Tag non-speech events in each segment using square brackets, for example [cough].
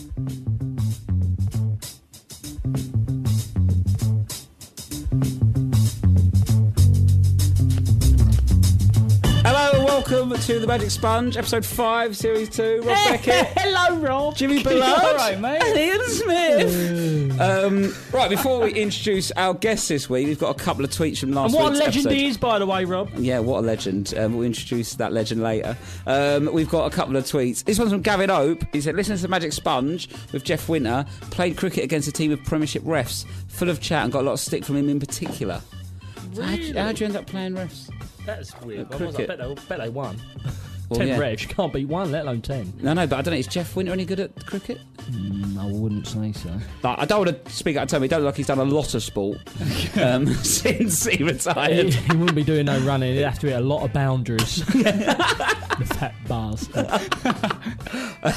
Hello and welcome to the Magic Sponge, episode five, series two. Rob Beckett, [laughs] Hello, Rob. Jimmy [laughs] Bullard, All right, mate. and Ian Smith. um, right, before we introduce our guests this week, we've got a couple of tweets from last And what a legend episode. he is, by the way, Rob. Yeah, what a legend. Um, we'll introduce that legend later. Um, we've got a couple of tweets. This one's from Gavin Ope. He said, Listen to the Magic Sponge with Jeff Winter. Played cricket against a team of Premiership refs. Full of chat and got a lot of stick from him in particular. So how'd, how'd you end up playing refs? That's weird. At cricket. I bet they, bet they won. Well, ten yeah. revs, you can't beat one, let alone ten. No, no, but I don't know. Is Jeff Winter any good at cricket? I wouldn't say so. Like, I don't want to speak out of turn. He don't look like he's done a lot of sport [laughs] um, [laughs] since he He, retired. he wouldn't be doing no running. He'd have to hit a lot of boundaries. [laughs] the fat bastard.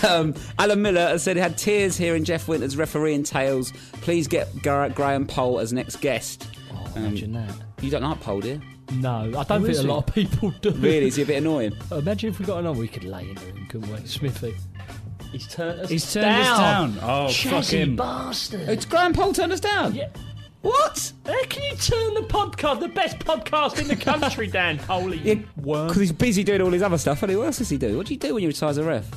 Um, Alan Miller has said he had tears hearing Jeff Winter's refereeing tales. Please get Graham Poll as next guest. Oh, imagine that. You don't like Poll, do you? No, I don't think is a lot of people do. Really? Is he a bit annoying? Uh, imagine if we got another, we could lay into him, couldn't we? Smithy. He's turned us He's turned down. us down. Oh, fuck him. bastard. It's Graham Poll turned us down. Yeah. What? How can you turn the podcast, the best podcast in the country, Dan? Holy Yeah, worm. Because he's busy doing all his other stuff. And what else does he do? What do you do when you retire as a ref?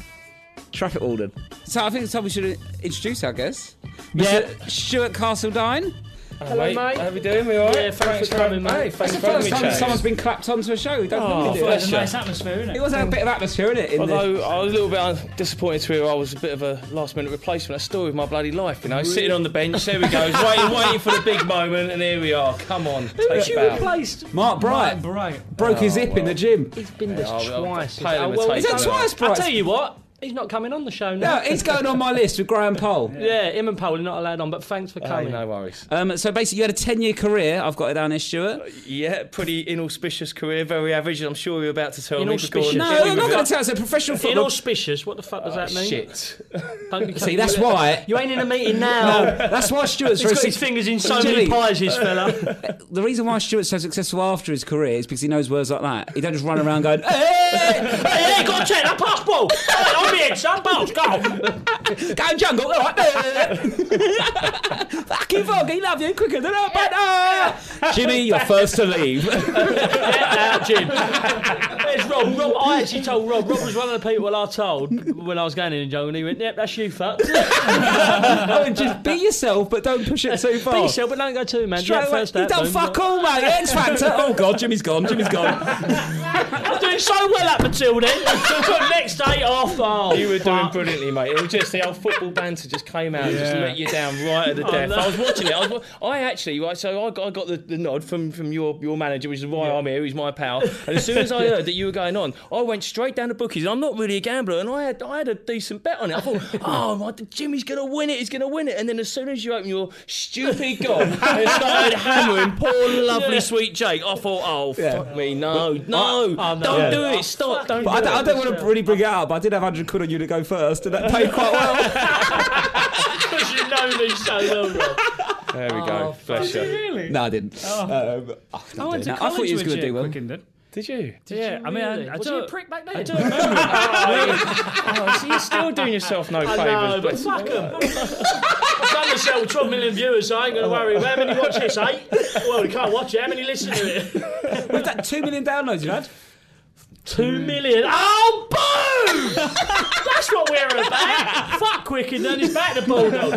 Traffic warden. So I think it's time we should introduce our guest. Yeah. Mr. Stewart Castledine. Hello, mate. How we doing? We all right? Yeah, thanks for coming, mate. Hey, thanks the for having first me, time Chase. someone's been clapped onto a show. We don't Oh, normally do it. bless you. atmosphere, isn't It was a bit of atmosphere in it. In the, Although I was a little bit uh, disappointed to hear I was a bit of a last minute replacement. A story of my bloody life, you know. Sitting on the bench, there we go, [laughs] waiting, waiting for the big moment, and here we are. Come on, Who's take you a bow. replaced? Mark Bright Bright. broke his Oh, hip in the gym. He's been this Yeah, I'll- I'll twice. pay Oh, him a well, take Is that Yeah. twice, I'll tell you what, he's not coming on the show now. No, he's going on my [laughs] list with Graham Poll. Yeah, him and Paul are not allowed on, but thanks for Hey, coming. no worries. Um, so basically, you had a 10 year career. I've got it down here, Stewart. Yeah, pretty inauspicious career, very average. I'm sure you're about to tell me. Inauspicious. Go No, hit me I'm not going to tell. It's a professional football. Inauspicious, what the fuck does that mean? Shit. [laughs] Don't See, that's why. You ain't in a meeting now. That's why Stewart's [laughs] He's very got his fingers in so Jimmy, many pies, this fella. The reason why Stewart's so successful after his career is because he knows words like that. He don't just run around going, hey, hey, hey, go on, check that pass ball. Hey, on me head, son, pass, go. go and jungle, all right. Fucking Foggy, love you quicker than a butter. Uh, Jimmy, you're first to leave. [laughs] Get out, Jim. There's Rob. Rob. I [laughs] actually told Rob. Rob was one of the people I told when I was going in the jungle. And he went, "Yep, that's you, fuck." [laughs] I mean, just be yourself, but don't push it too far. Be yourself, but don't go too, man. Straight Yeah, away, first you out, done boom. fuck all, mate. X Factor. [laughs] Oh, God, Jimmy's gone. Jimmy's gone. I'm doing so well up until then. but next day off, oh, You were doing brilliantly, mate. It was just the old football banter just came out and just let you down right at the oh, death. no. I was watching it. I, was, I actually, right, so I got, I got the, the nod from, from your, your manager, which is why I'm here. He's my pal. And as soon as I heard that you were going on, I went straight down to bookies. I'm not really a gambler, and I had I had a decent bet on it. I thought, [laughs] oh, my, Jimmy's going to win it. He's going to win it. And then as soon as you open your stupid gob and started [laughs] hammering poor lovely sweet Jake, I thought, oh fuck me, no, no, oh, no. don't Yeah. do it. Stop, don't. But I do don't, I don't want to really bring it up, but I did have 100 quid on you to go first, and that paid quite well. [laughs] Because you know me so well, Rob. There we go. Bless you. Really? no, I didn't. Um, oh, I went to no, I thought you was with going to do Jake well. Quickenden. Did you? Yeah, I mean, Really? I, I was he a prick back then? I don't remember. Oh, so you're still doing yourself no I favours. know, but bless you. fuck 'em. I've done myself 12 million viewers, so I ain't going to worry. How many watch this, eh? Well, you can't watch it. How many listen to it? [laughs] Was that 2 million downloads you had? Two million. Oh, boom! That's what we're about. Fuck Quicken and he's back to Bulldog.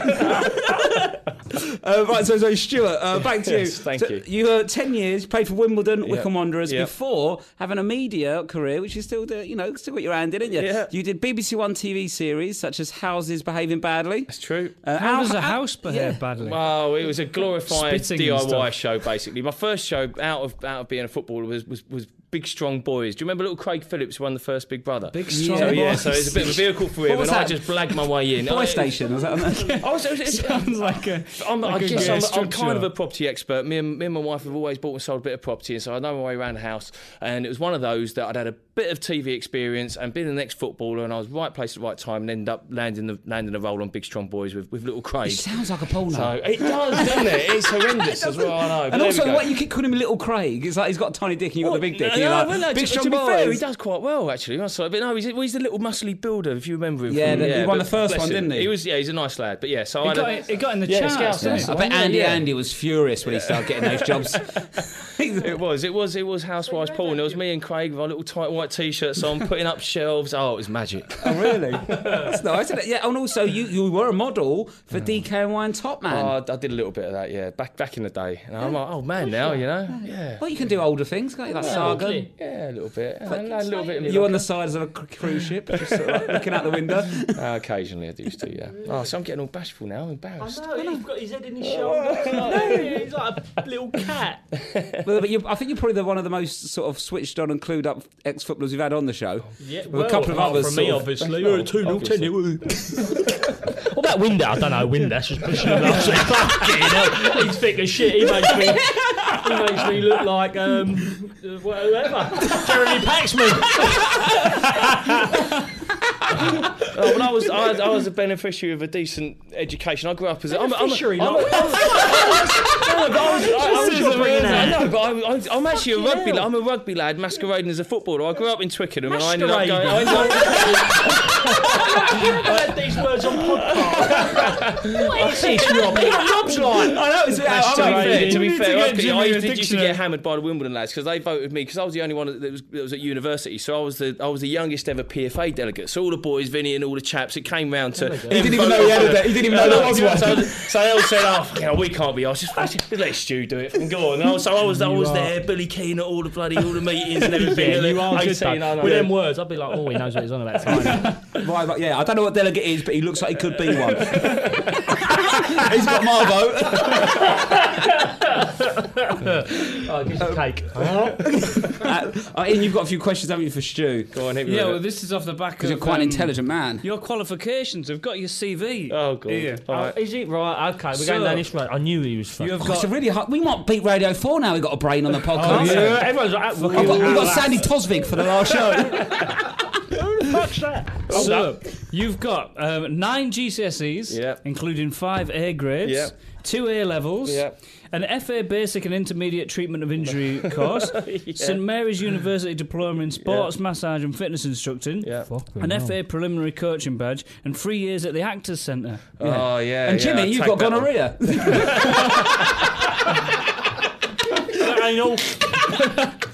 Uh, right, so, so Stewart, uh, [laughs] back to you. Yes, thank So you. You were 10 years, played for Wimbledon, Wycombe Wanderers, Yep. before having a media career, which you still do, you know, still got your hand in, didn't you? Yeah. You did BBC One TV series, such as Houses Behaving Badly. That's true. Uh, How does a house behave yeah. badly? Well, it was a glorified Spitting DIY show, basically. My first show out of out of being a footballer was was, was Big Strong Boys. Do you remember little Craig Phillips who won the first Big Brother? Big Yeah. strong So yeah, boys. so it's a bit of a vehicle for him, and I just blagged my way in. Boy I- Station, was that on that? I was, it Sounds like a. I'm, like I a guess I'm, I'm kind of a property expert. Me and, me and my wife have always bought and sold a bit of property, and so I know my way around the house. And it was one of those that I'd had a bit of TV experience and being an ex-footballer, and I was right place at the right time, and ended up landing the landing a role on Big Strong Boys with, with little Craig. It sounds like a porno. So it does, doesn't it? It's [laughs] horrendous as well. I know. And also, we go. what you keep calling him Little Craig? It's like he's got a tiny dick and you've got the big dick. No, and you're no, like, well, no, big to, strong to be fair, he does quite well actually. That's But no, he's, well, he's a little muscly builder. If you remember him, Yeah, from, the- he won the first one, him. didn't he? He was, yeah, he's a nice lad. But yeah, so I It got, a, it, it got in the Yeah, charts. Yeah. I bet Andy. Andy was furious when he started getting those jobs. [laughs] [laughs] It was, it was, it was Housewives Paul, and it was me and Craig with our little tight white t-shirts on, putting up shelves. Oh, it was magic. [laughs] oh, really? That's nice. Isn't it? Yeah, and also you, you were a model for DKNY and Top Man. Oh, I, I did a little bit of that, yeah, back back in the day. And I'm like, oh man, now you know, yeah, well, you can do older things, can't you? Like Saga. Lovely. yeah, a little bit, a little bit. In You on the sides of a cr- cruise ship, just sort of like [laughs] looking out the window. Uh, occasionally, I used to, yeah. Oh, so I'm getting all bashful now, I'm I embarrassed. know, he's got his head in his shoulder. [laughs] he's like a little cat. but, but you, I think you're probably the one of the most sort of switched on and clued up ex-footballers we've had on the show. Yeah, With a couple of others from me, of- obviously. Well, You're a 2 0 10 [laughs] What about Windass? I don't know, Windass just pushing him up. [laughs] Fucking hell, He's thick as shit. He makes me, he makes me look like um, uh, whoever. Jeremy Paxman. [laughs] Oh, but I was I, I was a beneficiary of a decent education. I grew up as a I'm, I'm, Beneficiary, I'm, I'm, no, but I was, I, I was This is bringing I out. know, but I, I, I'm actually a rugby. lad. I'm a rugby lad masquerading as a footballer. I grew up in Twickenham, and I ended up going. I ended up, I heard these words on podcast. what is this, Rob? You know what Rob's like. I know. It's, to be fair, to be You need to fair, get I, could- Jimmy I a used, to, used to dictionary. get hammered by the Wimbledon lads because they voted me because I was the only one that was, that was at university. So I was the I was the youngest ever PFA delegate. So all the boys, Vinny and all the chaps, it came round to. Oh he didn't even know he had a He didn't even know there was one. So, so they all said, "Oh, you know, we can't be." I was just, just let Stu do it. And go on. And so I was, I was there, Billy Keane at all the bloody all the meetings and [laughs] everything. You are good, 18, I though. know. With them words, I'd be like, oh, he knows what he's on about. [laughs] Tonight. Right, yeah, I don't know what delegate is, but he looks like he could be one. [laughs] He's got my vote. [laughs] oh, give us a cake. Uh, uh, Ian, you've got a few questions, haven't you, for Stu? Go on, hit me Yeah, with well, it. this is off the back Because you're quite an um, intelligent man. Your qualifications. I've got your CV. Oh god. Here. All Oh, right. is it right? Okay, we're So- going down this road. I knew he was You fucking. have Oh, it's got. a really hard. We might beat Radio 4 now. We've got a brain on the podcast. yeah, everyone's like, I've got, we've got Sandi Toksvig for the last show. [laughs] Fuck's that? So, you've got um, nine GCSEs, Yeah. including five A grades, Yeah. two A levels, Yeah. an FA Basic and Intermediate Treatment of Injury [laughs] course, [laughs] St Mary's University Diploma in Sports Massage and Fitness Instructing, Yeah. an FA Preliminary Coaching Badge, and three years at the Actors Centre. Oh yeah. And yeah, Jimmy, I'll you've take got that one. gonorrhea. [laughs]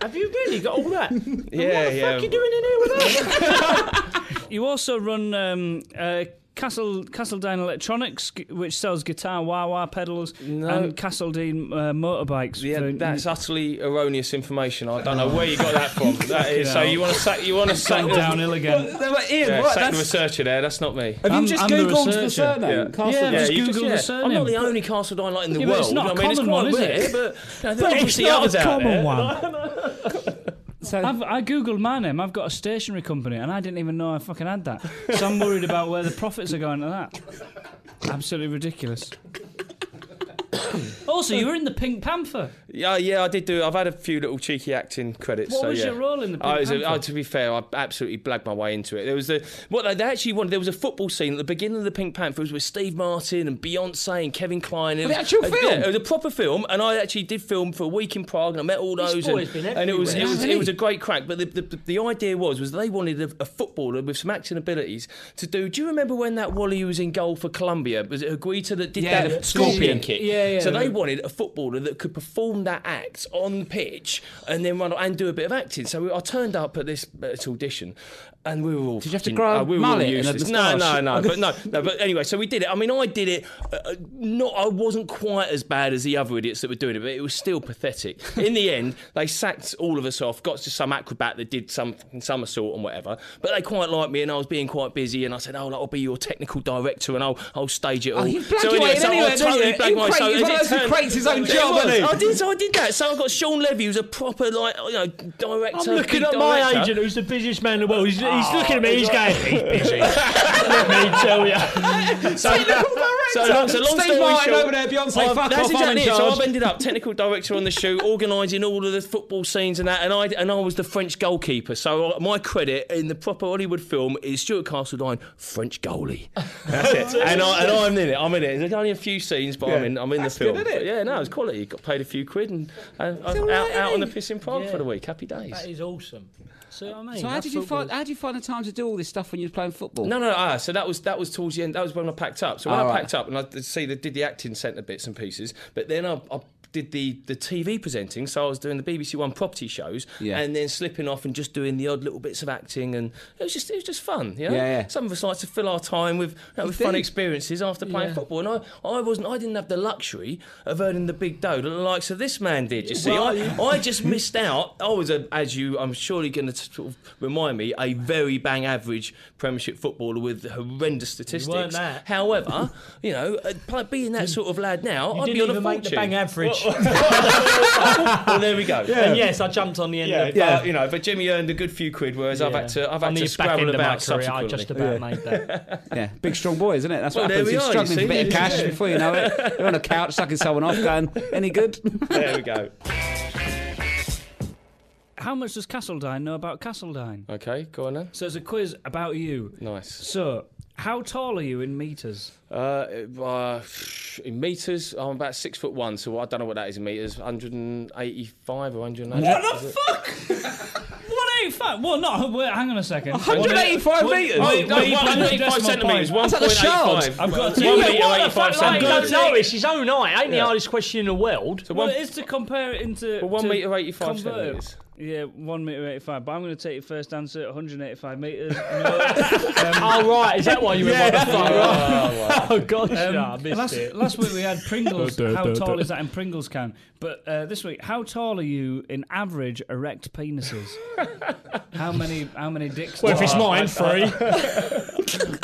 Anal. Have you really got all that? [laughs] Yeah, what the yeah. fuck are you doing in here with that? [laughs] You also run um, uh, Castle Castledine Electronics, which sells guitar wah wah pedals, No. and Castledine uh, motorbikes. Yeah, for- that's utterly erroneous information. I don't know where you got that from. That [laughs] is, so you want to sack, you want to sack, downhill again. No, but Ian, yeah, right, sack the researcher there. That's not me. have you I'm- just I'm the googled the, researcher. surname? Yeah. Castle- Yeah, just you Google yeah. the surname. I'm not the only Castledine light in the Yeah, world. it's not a I mean, common it's quite one, is it? But, you know, But it's obviously not others a out common one. So, I've, I googled my name. I've got a stationery company, and I didn't even know I fucking had that. So I'm worried about where the profits are going to that. Absolutely ridiculous. [coughs] also, you were in the Pink Panther. Yeah, yeah, I did do. I've had a few little cheeky acting credits. What so, was yeah. your role in the Pink I was Panther? oh, to be fair, I absolutely blagged my way into it. There was a what they- they actually wanted. There was a football scene at the beginning of the Pink Panther. It was with Steve Martin and Beyonce and Kevin Kline. It the was, actual uh, film? Yeah, it was a proper film, and I actually did film for a week in Prague, and I met all This those. boy's And, been and it was it everywhere. was it was a great crack. But the, the, the idea was was they wanted a, a footballer with some acting abilities to do. Do you remember when that Wally was in goal for Colombia? Was it Higuita that did Yeah, that the scorpion scorpion. kick? Yeah, yeah. So they wanted a footballer that could perform that act on pitch and then run and do a bit of acting. So I turned up at this, at this audition, and we were all. Did you have to grow uh, we mullet useless. No, no, no, but no, no. But anyway, so we did it. I mean, I did it. Uh, uh, not, I wasn't quite as bad as the other idiots that were doing it, but it was still pathetic. [laughs] In the end, they sacked all of us off. Got to some acrobat that did some somersault and whatever. But they quite liked me, and I was being quite busy. And I said, "Oh, I'll be your technical director, and I'll I'll stage it all." Oh, you so blagged your way in I anyway, didn't totally you? blagged He my- so he's one of those who creates his own job, was. isn't he? I did. So I did that. So I got Shawn Levy, who's a proper like you know director. I'm looking at my agent, who's the busiest man in the world. He's, he's looking at me. He's going, he's busy. Let me tell you. So, so, long, so long Steve story Martin short, over there, Beyonce, I've- fuck that's off, I'm exactly it. So. I've ended up technical director on the shoot, organising all of the football scenes and that, and I and I was the French goalkeeper. So uh, my credit in the proper Hollywood film is Stewart Castledine, French goalie. That's it. [laughs] and, I, and I'm in it. I'm in it. There's only a few scenes, but I'm in. I'm in the film. good, isn't it? But yeah, no, it's quality. Got paid a few quid and uh, out, right, out on the isn't piss in Prague Yeah. for the week. Happy days. That is awesome. See what I mean? So how That's did you football. find? How did you find the time to do all this stuff when you were playing football? No, no, ah, so that was that was towards the end. That was when I packed up. So when Oh, I right. packed up and I did see they did the acting centre bits and pieces, but then I, I did the the TV presenting. So I was doing the BBC One property shows, Yeah. and then slipping off and just doing the odd little bits of acting, and it was just it was just fun. You know? Yeah, yeah. Some of us like to fill our time with you know, with fun experiences after playing Yeah. football, and I, I wasn't I didn't have the luxury of earning the big dough that the likes of this man did. You see, I, I just missed out. I was a, as you, I'm surely going to sort of remind me, a very bang average Premiership footballer with horrendous statistics. that. However, you know, uh, being that sort of lad now, You I'd be didn't on a the fortune. bang average. well, there we go. [laughs] And yes, I jumped on the end Yeah, of Yeah. But, you know, but Jimmy earned a good few quid, whereas I've Yeah. had to, I've had the to back scrabble of about career, I just about made that. [laughs] Yeah, big strong boy, isn't it? That's what Well, there happens. You're struggling you for a bit of cash Yeah. before you know it. [laughs] You're on a couch sucking someone off, going, "Any good?" there we go. How much does Castledine know about Castledine? Okay, go on then. So it's a quiz about you. Nice. So, how tall are you in meters? Uh, uh, in meters, I'm about six foot one, so I don't know what that is in meters. 185 or 180. What the fuck? [laughs] 185? Well, no, wait, hang on a second. 185 metres? Oh, Wait, no, wait, wait, 185 decimal centimetres, point. That's like the Shard. 1.85. I've got one to- metre, Yeah, what the 85 fuck, like, You centimetres. don't know, it's his own height. Ain't the hardest question in the world. So Well, one, it is to compare it into. well, one metre 85 convert. centimetres. Yeah, one meter eighty-five. But I'm going to take your first answer. 185 meters. [laughs] No. Oh, right. Is that why you went motherfucker? [laughs] Oh, gosh. Um, no, I missed last, it. last week we had Pringles. [laughs] how tall is that in Pringles can? But uh, this week, how tall are you in average erect penises? how many? How many dicks? Well, if it's mine, three.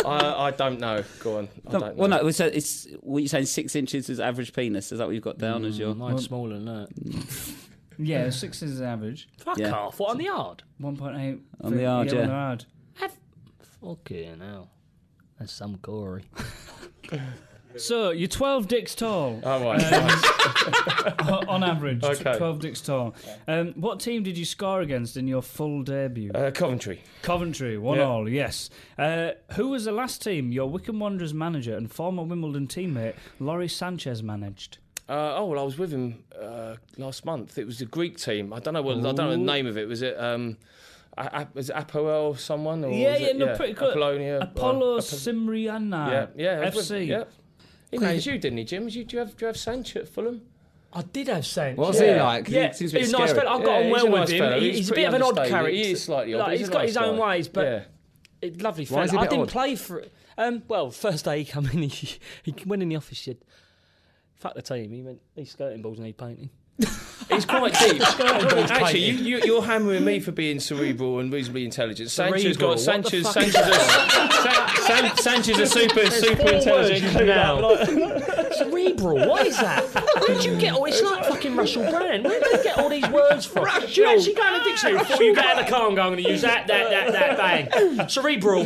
I, I don't know. Go on. I No, don't well, no, it's, it's what you're saying. Six inches is average penis. Is that what you've got down as your? Mine's smaller than that. Yeah, six is average. Fuck Yeah. off. What, on the yard? 1.8 On the yard, on the yard. Fucking hell. That's some gory. So [laughs] you're 12 dicks tall Oh, right. [laughs] [laughs] on average. Okay. 12 dicks tall. Um, what team did you score against in your full debut? uh, Coventry. Coventry, one Yeah. all, yes. Uh, who was the last team your Wycombe Wanderers manager and former Wimbledon teammate Lawrie Sanchez managed? Uh, oh well, I was with him uh, last month. It was a Greek team. I don't know what I don't know the name of it. Was it um, A- A- was it Apoel or someone? Or Yeah, yeah, it, no, pretty good. Apollonia. Apollo uh, Simriana. Yeah, yeah. I was with- FC. Yeah. He managed you, didn't he, Jim? Was you, do you have do you have Sancho at Fulham? I did have sense. What's yeah. he like? 'Cause he Yeah, seems a bit he's a nice fella. I've got Yeah, on well with nice him. fella. He's He's, a bit of an odd character. He is slightly odd, Like, but he's he's a got nice his own guy. ways, but Yeah. a lovely Why fella. is he a I bit didn't odd? play for it. Um, well, first day he came in, he, he went in the office. He said, "Fuck the team." He went, "These skirting balls need painting." [laughs] He's quite deep. [laughs] Actually, you, you, you're hammering me for being cerebral and reasonably intelligent. Sanchez got Sanchez. Sanchez, a, San, San, Sanchez a super super intelligent. now. [laughs] Cerebral. What is that? Where did you get all? It's like fucking Russell Brand. Where did you get all these words from? Do you actually go in the dictionary before you get out of the car and go, "I'm going to use that, that, that, that, bang"? Cerebral.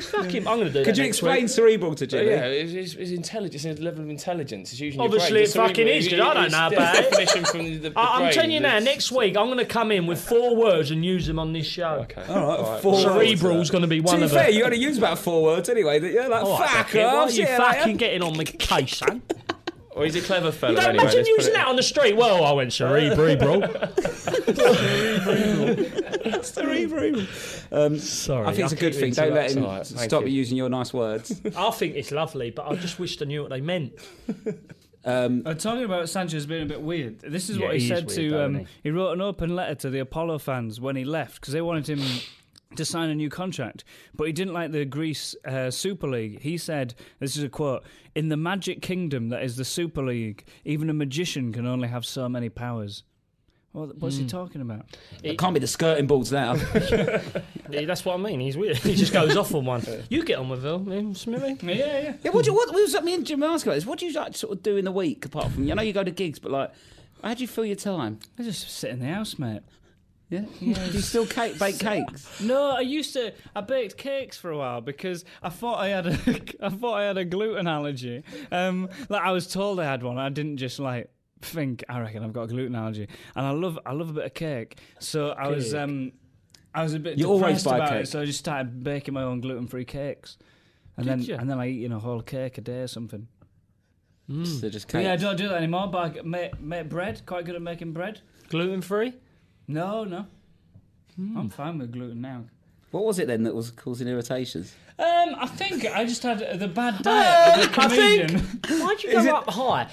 Fuck him. I'm going to do that. Could you next explain week. cerebral to Jimmy? Yeah, it's, it's, it's intelligence. It's a level of intelligence. It's using Obviously your it fucking is, 'cause I don't know about it. Definition from the, the I- I'm brain. telling you now. Next week, I'm going to come in with four words and use them on this show. Okay. All right, four Cerebral's going to be one To one be of fair, them. you only use about four words anyway. That you're like, oh, All right, fuck why off. are you fucking getting on my case, son? Well, he's a clever fellow. You don't anyway, imagine let's using that on the street. Well, I went cerebral. [laughs] [laughs] cerebral. [laughs] Um, Sorry, I think it's a I'll good thing. Don't let him It's all right, thank stop you. you using your nice words. [laughs] I think it's lovely, but I just wished I knew what they meant. [laughs] Um, Uh, talking about Sanchez being a bit weird. This is Yeah, what he he said weird, to. Um, isn't he wrote an open letter to the Apollo fans when he left because they wanted him to sign a new contract, but he didn't like the Greece uh, Super League. He said, "This is a quote: In the magic kingdom that is the Super League, even a magician can only have so many powers." Well, what's he talking about? it can't be the skirting balls now. [laughs] Yeah, that's what I mean. He's weird. He just goes off on one. [laughs] You get on with him, Smithy. Yeah, yeah. yeah, what, do you, what, what was that me and Jim asked about this? What do you like sort of do in the week apart from? I know you go to gigs, but like, how do you fill your time? I just sit in the house, mate. Yeah. [laughs] Do you still cake, bake cakes? No, I used to. I baked cakes for a while because I thought I had a. I thought I had a gluten allergy. Um, like I was told I had one. I didn't just like think. I reckon I've got a gluten allergy, and I love. I love a bit of cake. So I was. Cake. Um, I was a bit. You always depressed buy about cake. it, so I just started baking my own gluten-free cakes, and Did then you? and then I eat you know, a whole cake a day or something. So just But cake. yeah, I don't do that anymore. But I make, make bread. Quite good at making bread. Gluten free? No, no. I'm fine with gluten now. What was it then that was causing irritations? Um, I think I just had the bad [laughs] diet of a I think- comedian. Why'd you go up high?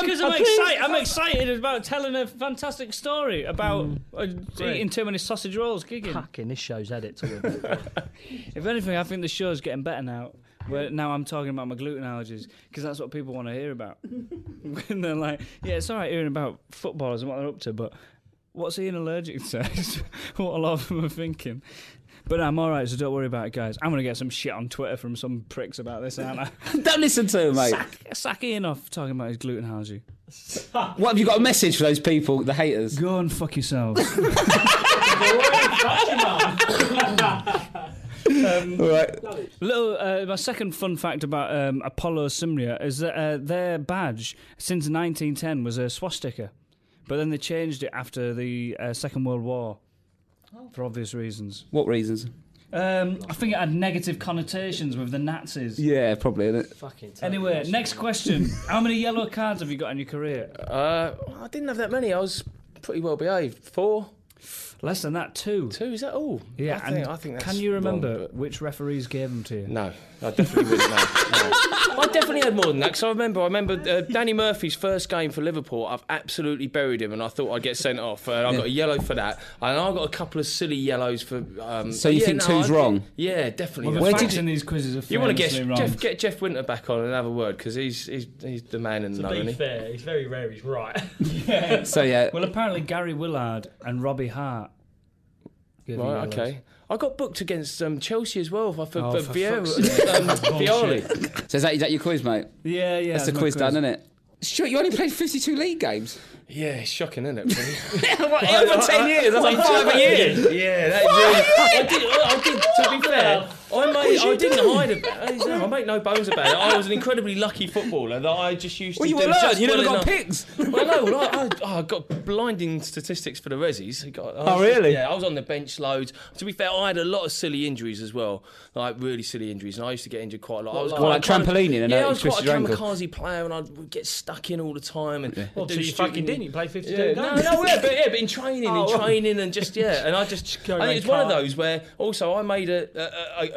Because I'm I excited. I'm excited about telling a fantastic story about uh, great. eating too many sausage rolls, gigging. Fucking, this show's had it to it. If anything, I think the show's getting better now. Where now I'm talking about my gluten allergies because that's what people want to hear about. [laughs] when they're like, "Yeah, it's all right hearing about footballers and what they're up to, but what's Ian allergic to?" [laughs] What a lot of them are thinking. But I'm all right, so don't worry about it, guys. I'm gonna get some shit on Twitter from some pricks about this, aren't I? [laughs] Don't listen to him, mate. sack, sack Ian off talking about his gluten allergy. [laughs] What have you got a message for those people, the haters? Go and fuck yourselves. [laughs] All right. Little, uh, my second fun fact about um, Apollo Simria is that uh, their badge since 1910 was a swastika, but then they changed it after the uh, Second World War for obvious reasons. What reasons? Um, I think it had negative connotations with the Nazis. Yeah, probably. Isn't it? Fucking. Anyway, next question: [laughs] How many yellow cards have you got in your career? Uh, I didn't have that many. I was pretty well behaved. Four, Less than that, two. two. Is that all? Yeah, I think, and I think that's can you wrong, remember but- which referees gave them to you? No, I definitely wouldn't know. [laughs] No. I definitely had more than that because I remember. I remember uh, Danny Murphy's first game for Liverpool. I've absolutely buried him, and I thought I'd get sent off. And I got a yellow for that, and I got a couple of silly yellows for. Um, So you yeah, think no, two's I- wrong? Yeah, definitely. Well, the Where facts did you- in these quizzes are you want to get famously wrong. Jeff, get Jeff Winter back on and have a word because he's, he's he's the man in the To know, be isn't he? fair, it's very rare he's right. [laughs] So yeah. Well, apparently Gary Willard and Robbie Hart. gave Right, yellows. okay. I got booked against um, Chelsea as well for, for, Oh, for for Vieira, [laughs] um, Vialli. So is that, is that your quiz, mate? Yeah, yeah. That's the my quiz, done, isn't it? Sure, you only played 52 league games. Yeah, it's shocking, isn't it? [laughs] really? what, over 10 years? That's like five a year. Yeah, that is really. I did. I, I did. To be fair, I made. I didn't hide about it. I make no bones about it. I was an incredibly lucky footballer that I just used Well, to you do were learned. just You never well got picks. Well, no, well, I, I, oh, I got blinding statistics for the Rezzies. I got- Oh, was- really? Yeah, I was on the bench loads. To be fair, I had a lot of silly injuries as well, like really silly injuries, and I used to get injured quite a lot. I was What, quite like a kind of- trampolining and yeah, I you was quite a twisted ankle? kamikaze player, and I'd get stuck in all the time. And Well, do so you fucking didn't. You played 52 yeah, games. no, no, yeah, but yeah, but in training, Oh, in training, and just yeah, and I just, go I think it's one of those where also I made a,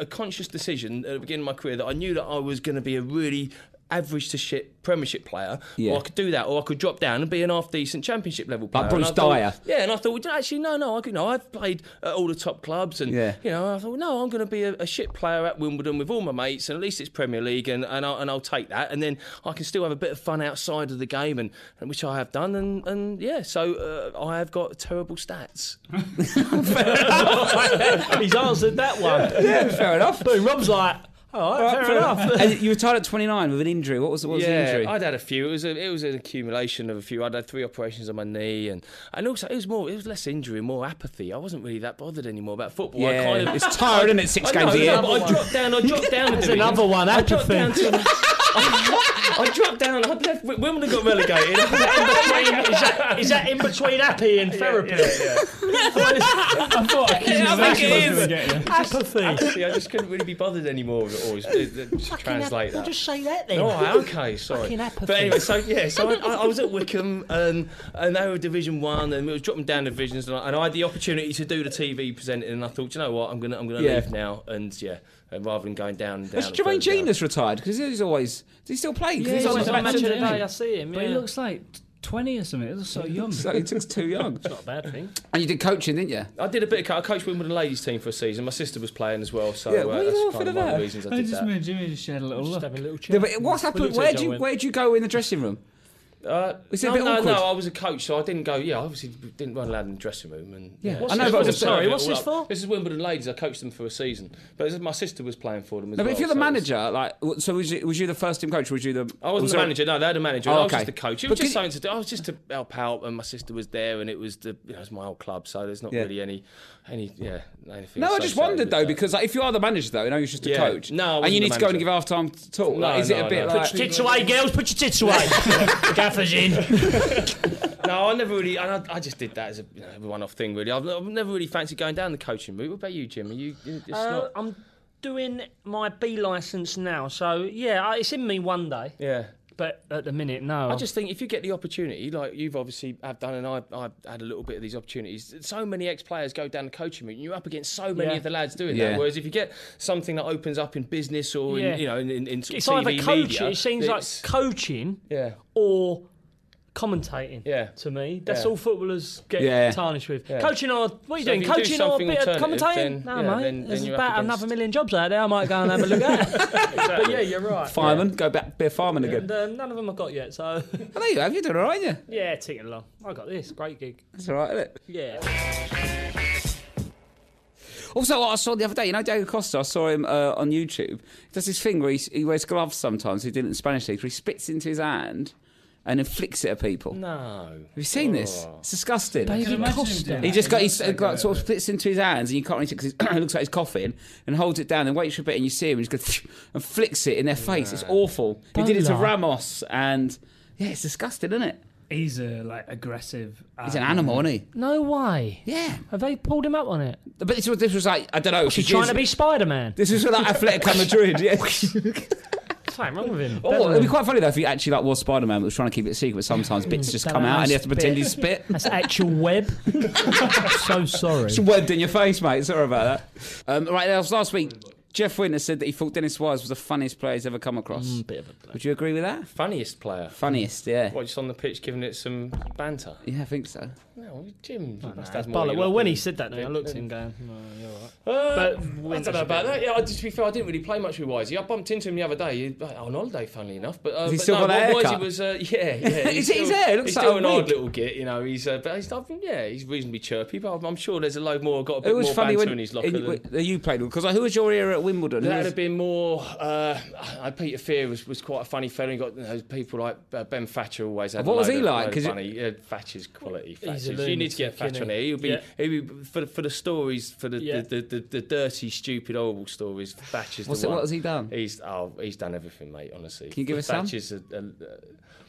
a, conscious decision at the beginning of my career that I knew that I was going to be a really average to shit Premiership player, Yeah. or I could do that, or I could drop down and be an half decent Championship level player. Like Bruce I thought- Dyer. Yeah, and I thought, well, actually, no, no, I could, no, I've played at all the top clubs, and Yeah. you know, I thought, no, I'm going to be a, a shit player at Wimbledon with all my mates, and at least it's Premier League, and and I'll, and I'll take that, and then I can still have a bit of fun outside of the game, and, and which I have done, and and yeah, so uh, I have got terrible stats. [laughs] [laughs] [laughs] He's answered that one. Yeah, fair enough. Boom, Rob's like, all right, fair, enough. and you retired at 29 with an injury. What was, what was the yeah, injury? I'd had a few. It was a, it was an accumulation of a few. I'd had three operations on my knee, and and also it was more. It was less injury, more apathy. I wasn't really that bothered anymore about football. I yeah, kind of, it's tired, isn't it? Six I games know, a year. no, but I dropped down. I dropped down. There's another one, I dropped apathy. down to. [laughs] I dropped down. I'd left. Wimbledon got relegated. is, that, is that in between happy and therapy? [laughs] I thought accumulation it was is. going to get you. Apathy. Apathy. I just couldn't really be bothered anymore with it all. Just, just translate Well, that. just say that then. Oh, okay, sorry. But anyway, so yeah, so I, I was at Wycombe and and they were Division One, and we was dropping down divisions, and I, and I had the opportunity to do the TV presenting, and I thought, you know what, I'm gonna I'm gonna Yeah. leave now, and yeah, and rather than going down and down. Has and Jermaine further. Genius retired? Because he's always. Does he still play? 'Cause Yeah, he's he's always always on on match Match of of the the day. Day. I see him. But he looks like 20 or something. He looks so young. So he looks too young. It's not a bad thing. And you did coaching, didn't you? I did a bit of co- I coached Wimbledon ladies team for a season. My sister was playing as well, so Yeah, uh, what you that's kind for of one of that? the reasons I I did just that. made Jimmy just shared a little Just look. having a little chat. but what's happened? Where each do you where do you go in the dressing room? Uh, Was a no, bit no, awkward? no. I was a coach, so I didn't go. Yeah, obviously didn't run allowed in the dressing room. And Yeah. What's I know, this but for? just- sorry, what's All this for? This is Wimbledon ladies. I coached them for a season, but my sister was playing for them as No, well. but if you're the so it's- manager, like, so was you, was you the first team coach? Or was you the? I wasn't was the manager. No, they had a manager. Oh, I was just the coach. It But was just could- something to do. I was just to help out, and my sister was there, and it was the you know, it was my old club, so there's not Yeah. really any any yeah anything. No, I just wondered though that. because like, if you are the manager though, you know you're just a Yeah. coach, No, I and wasn't you need to go and give half time talk. No, like, is it a bit no. like? Tits away, girls. Put your tits away. [laughs] [laughs] Gaffers [laughs] in. No, I never really. I, I just did that as a you know, one-off thing. Really, I've, I've never really fancied going down the coaching route. What about you, Jim? Are you? It's Uh, not. I'm doing my B license now, so yeah, it's in me one day. Yeah. But at the minute, no. I just think if you get the opportunity, like you've obviously have done, and I, I've had a little bit of these opportunities. So many ex-players go down the coaching route, and you're up against so many Yeah. of the lads doing Yeah. that. Whereas if you get something that opens up in business or Yeah. in, you know in, in, in it's of either coaching. media, it seems like coaching yeah, or commentating. Yeah. To me, that's Yeah. all footballers get Yeah. tarnished with. Yeah. Coaching or what are you So doing? you do Coaching or a something bit of alternative, commentating? then- no, yeah, mate. then- then There's you're about up another million jobs out there. I might go and have a look at. [laughs] it. But yeah, you're right. Fireman, go back, be a fireman again. And uh, none of them I've got yet, so [laughs] Oh, there you have. You're doing all right, yeah. yeah, ticking along. I got this great gig. That's all right, isn't it? Yeah. Also, what I saw the other day, you know, Diego Costa. I saw him uh, on YouTube. He does this thing where he, he wears gloves sometimes. He did it in the Spanish league. Where he spits into his hand and inflicts it at people. no. Have you seen this? Oh. It's disgusting. imagine him He just got It his looks like like, sort of splits into his hands, and you can't really see because [clears throat] it looks like he's coughing, and holds it down, and waits for a bit, and you see him, and he just goes [laughs] and flicks it in their face. It's awful. He did it to Ramos, and yeah, it's disgusting, isn't it? He's a like aggressive. He's an animal, isn't he? No way. Yeah, Have they pulled him up on it? but this was this was like I don't know. Is he for trying to be Spider Man? This is for like Atletico Madrid. [laughs] Yeah. [laughs] Something wrong with him. Oh, it'd be quite funny though if he actually like was Spider Man, but was trying to keep it secret. Sometimes bits just Don't come know, out, and you have to pretend you spit. [laughs] That's actual web. so sorry. It's webbed in your face, mate. Sorry about that. Um, right, that was last week. Jeff Winter said that he thought Dennis Wise was the funniest player he's ever come across. Bit of a Would you agree with that? Funniest player. Funniest, yeah. What, just on the pitch giving it some banter? Yeah, I think so. No, Jim. you must Nah, have more Well, when he said that, to I looked at him going, "No, you're all right." Uh, But I don't know about that. Yeah, I, to be fair, I didn't really play much with Wisey. I bumped into him the other day he- on holiday, funnily enough. But, uh, Has he but still no, got that Wisey haircut? was, uh, [laughs] yeah, yeah. [laughs] Is he's it his still- hair? It looks he's like still a an odd little git, you know. He's, uh, but he's, I think, yeah, he's reasonably chirpy. But I'm, I'm sure there's a load more. Got a bit It was more funny banter when in his locker. in- than, you played with because like, who was your era at Wimbledon? That'd have been more. Uh, Peter Fear was, was quite a funny fella. You got you know, people like uh, Ben Thatcher always had. What was he like? load of 'Cause it- funny. Yeah, Thatcher's quality. He's a Thatcher's. You need to get lunatic, Thatcher on it. there. He'll be, Yeah. he'll be for, for the stories, for the, Yeah. the, the, the, the dirty, stupid, horrible stories. Thatcher's What's the it, one. what has he done? He's oh, he's done everything, mate. Honestly, Can you give us some? A, a, a,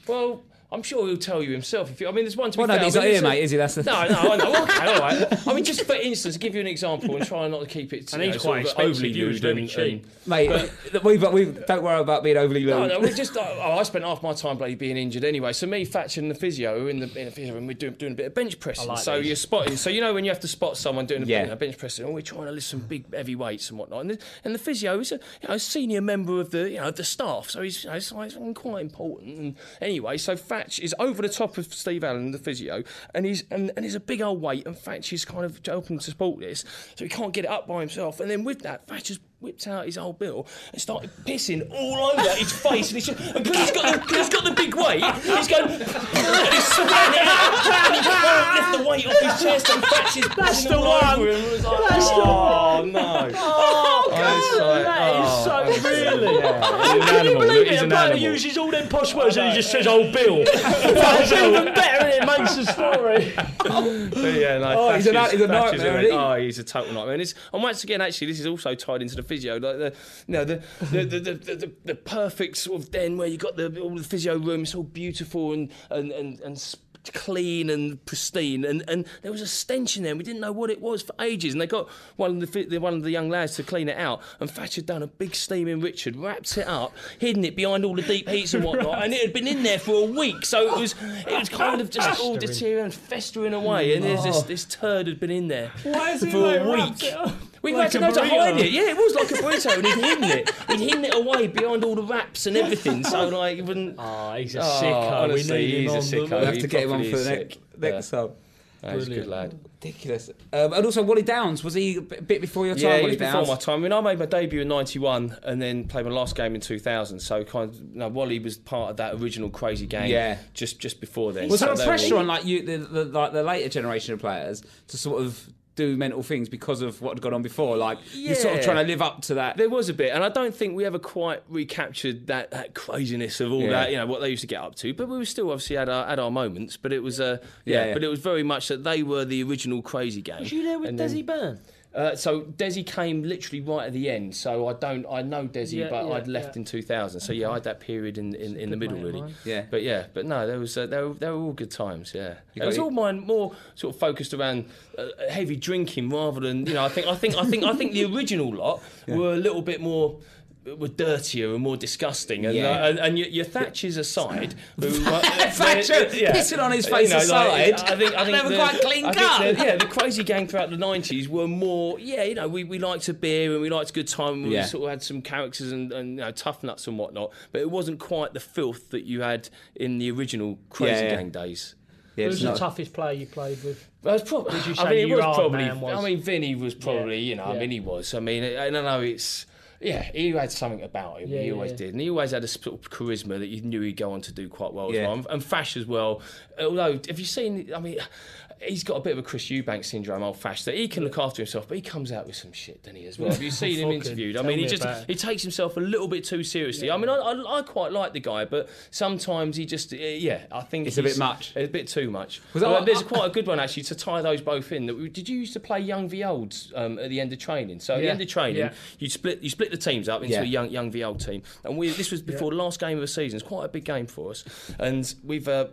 well. I'm sure he'll tell you himself. If you, I mean, there's one to be Well, no, fair. but he's I not here, mate, is he? That's the no, no, I know. Okay, all right. [laughs] I mean, just for instance, give you an example and try not to keep it. And you he's know, quite sort of expensive. overly He was lewd really and- cheap. and- Mate, we, but [laughs] we don't worry about being overly no, lewd. no, we just. Uh, oh, I spent half my time bloody being injured anyway. So me, Thatcher, and the physio in the, in the physio room, we're doing, doing a bit of bench pressing. like so these. you're spotting. So you know when you have to spot someone doing a Yeah. you know, bench pressing, oh, we're trying to lift some big heavy weights and whatnot. And the, and the physio is a you know senior member of the you know the staff, so he's you know, so he's quite important. And anyway, so Thatch is over the top of Steve Allen, the physio, and he's and, and he's a big old weight, and Thatch is kind of open to support this, so he can't get it up by himself. And then with that, Thatcher's whipped out his old bill and started pissing all over his face. And he's, just, and 'cause he's, got the, 'cause he's got the big weight, he's going, and he's sweating it out. And he can't lift the weight off his chest and Thatcher's That's pissing the one. over him. Was like, That's the oh, no. Oh, that is oh. so really. He's an Can you believe He's it? an A bloke uses all them posh words and he just says old Bill. [laughs] That's even better and it makes the story. [laughs] But yeah, Oh, he's a Thatcher's- night- he's a nightmare, in it. isn't he? Oh, he's a total nightmare. And, it's, and once again, actually, this is also tied into the physio. Like the, you know, the the, the, the, the, the, perfect sort of den where you got the all the physio room. It's all beautiful and and and. and clean and pristine and, and there was a stench in there and we didn't know what it was for ages and they got one of the, one of the young lads to clean it out and Thatcher done a big steaming Richard wrapped it up hidden it behind all the deep heats and whatnot and it had been in there for a week so it was it was kind of just all deteriorating and festering away and there's this, this turd had been in there Why is for like a week? We Like had to a go to hide it. Yeah, it was like a burrito, and he'd hidden it. He'd hidden it away behind all the wraps and everything. So [laughs] like, it wouldn't. Oh, he's a Oh, sicko. honestly, we need he's him a on sicko. the- We'll have he to get him on for the next, sick. next song. Uh, he's a good lad. Ridiculous. Um, and also, Wally Downes was he a bit bit before your time? Yeah, he Wally was before Downes. my time. I mean, I made my debut in '91 and then played my last game in 2000. So kind of, you know, Wally was part of that original crazy game. Yeah. just just before then. Was So there a were pressure on like you, the, the like the later generation of players to sort of do mental things because of what had gone on before? Like you're sort of trying to live up to that. There was a bit, and I don't think we ever quite recaptured that, that craziness of all Yeah. that, you know, what they used to get up to. But we were still obviously had our, had our moments. But it was, uh, yeah, Yeah, yeah. but it was very much that they were the original crazy game. Was you there with And then- Desi Byrne? Uh, so Desi came literally right at the end. So I don't, I know Desi, Yeah, but yeah, I'd left yeah. in 2000. So yeah, I had that period in, in, in the middle really. mine. Yeah. But yeah, but no, there was, uh, they, were, they were all good times. Yeah, You it was got all mine more sort of focused around uh, heavy drinking rather than you know. I think, I think, I think, I think the original lot [laughs] were a little bit more. Were dirtier and more disgusting, and Yeah. uh, and, and your, your Thatchers aside, [laughs] who, uh, Thatcher they're- pissing on his face you know, aside, like, I think, I think [laughs] they were the- quite clean I cut. yeah, the crazy gang throughout the nineties were more. Yeah, you know, we, we liked a beer and we liked a good time. And we Yeah. sort of had some characters and, and you know, tough nuts and whatnot. But it wasn't quite the filth that you had in the original crazy Yeah, yeah. gang days. Yeah, Who's it's the not- toughest player you played with? Well, it's probably, I mean, it was probably. man was- I mean, Vinny was probably. You know, I mean, he was. I mean, and I know it's. Yeah, he had something about him. Yeah, he always yeah. did, and he always had a sort of charisma that you knew he'd go on to do quite well Yeah. as well. And, and Fash as well. Although, have you seen? I mean, he's got a bit of a Chris Eubanks syndrome, old Fash, that he can look after himself, but he comes out with some shit, doesn't he? As well. Have you seen him interviewed? I tell mean, he just he takes himself a little bit too seriously. I mean, I, I, I quite like the guy, but sometimes he just, uh, yeah, I think It's a bit he's- much. It's a bit too much. Was that Well, what- there's quite a good one actually to tie those both in. That we, did you used to play young v olds um, at the end of training? So at the end of training, Yeah. you split you split the teams up into Yeah. a young young v old team, and we this was before the last game of the season. It's quite a big game for us, and we've uh,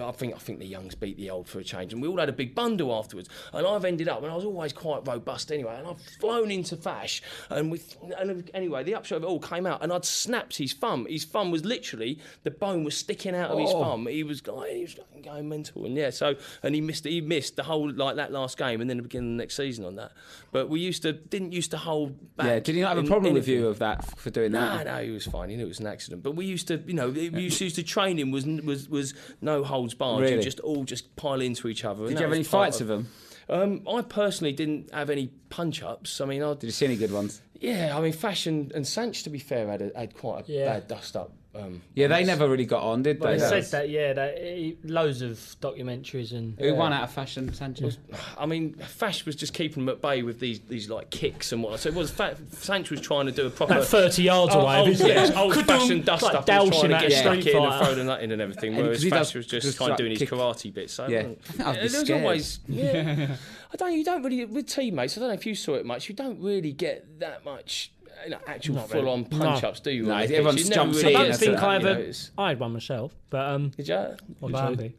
I think I think the youngs beat the old for a change, and we all had a big bundle afterwards. And I've ended up, and I was always quite robust anyway, and I've flown into Fash, and we and anyway the upshot of it all came out, and I'd snapped his thumb. His thumb was literally the bone was sticking out of his Oh. thumb. He was going, he was going mental, and yeah, so and he missed he missed the whole like that last game, and then the beginning of the next season on that. But we used to didn't used to hold back. yeah, did he not have a problem with anything. you of that for doing No, that? no, he was fine. He knew it was an accident. But we used to, you know, we used to, used to train him was was was no holds barred. Really? You just all just pile into each other. Did you have any fights with him? Um, I personally didn't have any punch ups. I mean, I Did you see any good ones? yeah, I mean, Fashion and Sanch, to be fair, had, a, had quite a Yeah. bad dust up. Um, Yeah, they never really got on, did Well, they? said that, yeah, that, loads of documentaries and. Who won out of fashion, Sanchez? I mean, Fash was just keeping them at bay with these these like kicks and whatnot. So it was Fa- Sanch was trying to do a proper About 30 yards Oh, away. old, isn't it? yeah, old Could fashioned do, dust like, stuff. and was trying to at a get stuck street in and throwing that in and everything. And Whereas 'cause Fash was just just kind of like doing his kick- karate bits. So Yeah. uh, I think I'd be there was always [laughs] yeah. I don't. You don't really with teammates. I don't know if you saw it much. You don't really get that much. You know, actual Not really. full-on punch-ups, do you? No, on the pitch? everyone You never jumps really in I don't get think that's that, I you know, ever. it's- I had one myself, but um, Did you? or Did you? Bambi.